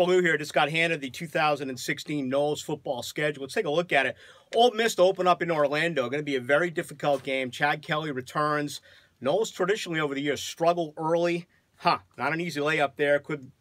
Ballou here just got handed the 2016 Noles football schedule. Let's take a look at it. Ole Miss to open up in Orlando. Going to be a very difficult game. Chad Kelly returns. Noles traditionally over the years struggle early. Huh, not an easy layup there. Could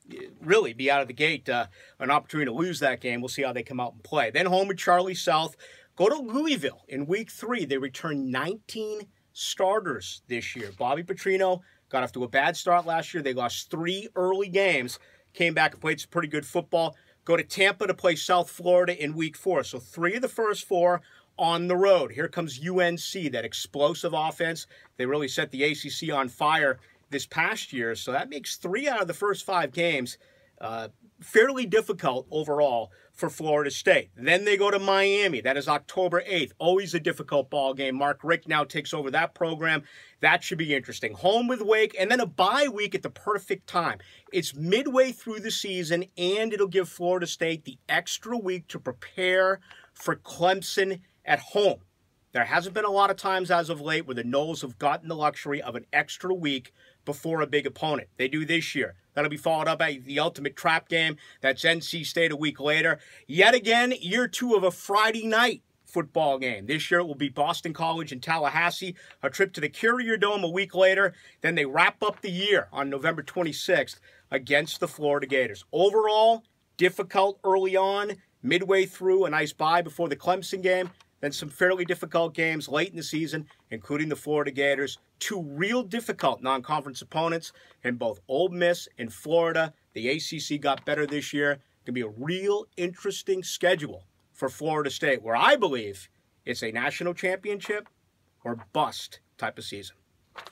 really be out of the gate uh, an opportunity to lose that game. We'll see how they come out and play. Then home with Charlie South. Go to Louisville in week three. They return 19 starters this year. Bobby Petrino got off to a bad start last year. They lost three early games came back and played some pretty good football. Go to Tampa to play South Florida in week four. So three of the first four on the road. Here comes UNC, that explosive offense. They really set the ACC on fire this past year. So that makes three out of the first five games uh, fairly difficult overall for Florida State. Then they go to Miami. That is October 8th. Always a difficult ball game. Mark Richt now takes over that program. That should be interesting. Home with Wake, and then a bye week at the perfect time. It's midway through the season, and it'll give Florida State the extra week to prepare for Clemson at home. There hasn't been a lot of times as of late where the Noles have gotten the luxury of an extra week before a big opponent. They do this year. That'll be followed up by the ultimate trap game. That's NC State a week later. Yet again, year two of a Friday night football game. This year it will be Boston College and Tallahassee, a trip to the Carrier Dome a week later. Then they wrap up the year on November 26th against the Florida Gators. Overall, difficult early on, midway through, a nice bye before the Clemson game. Then some fairly difficult games late in the season, including the Florida Gators. Two real difficult non conference opponents in both Ole Miss and Florida. The ACC got better this year. Going to be a real interesting schedule for Florida State, where I believe it's a national championship or bust type of season.